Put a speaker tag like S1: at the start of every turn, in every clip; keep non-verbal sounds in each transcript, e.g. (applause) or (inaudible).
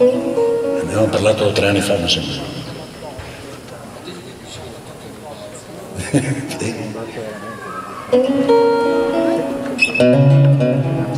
S1: Andiamo a parlato tre anni fa, mi sembra. I (laughs)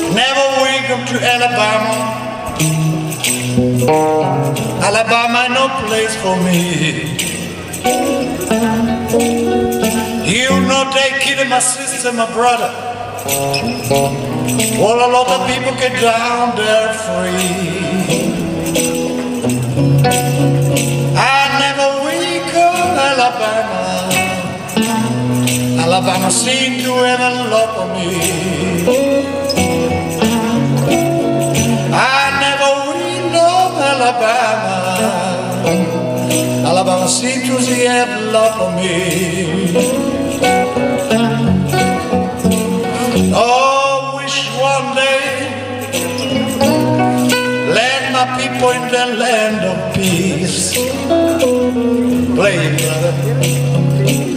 S1: Alabama ain't no place for me. You know they killed my sister, my brother. Well, a lot of people get down there free. I never will Alabama. Alabama seem to have a love for me. For me. Oh, wish one day land my people in the land of peace. Play brother.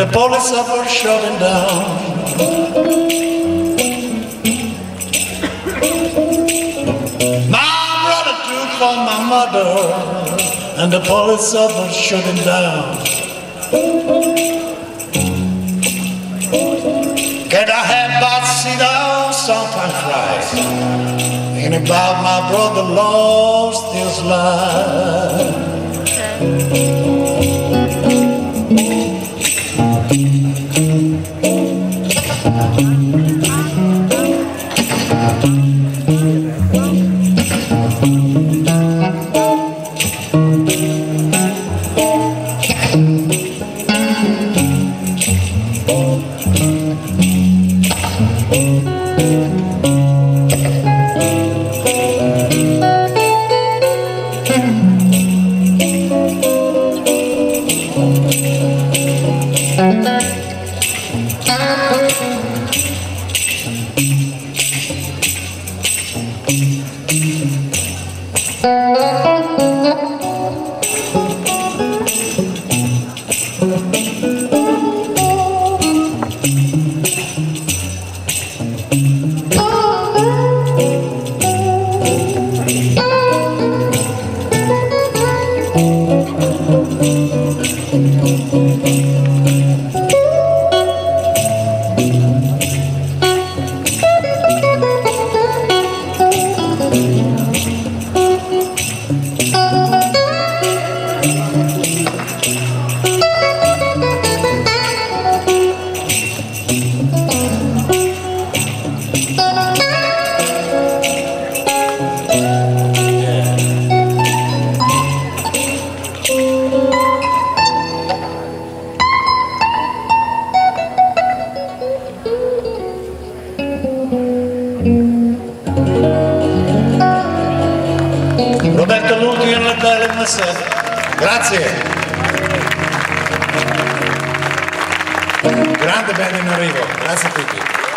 S1: the police are shutting down. My brother took from my mother, and the police are shutting down. Can I have but seat on sometimes flies? And about my brother lost his life. Luti e Natale Massetta. Grazie. Grande bene in arrivo, grazie a tutti.